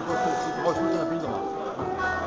都是几号出生的兵，怎么？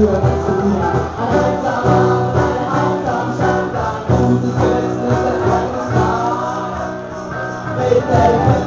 Thank you.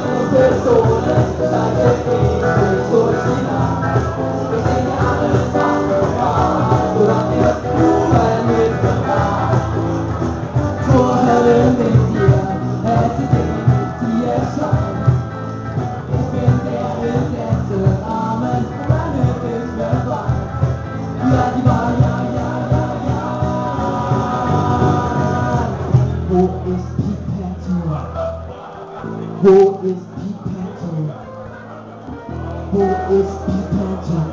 Who is Peter Who is Peter John?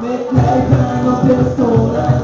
Make life an honest soul.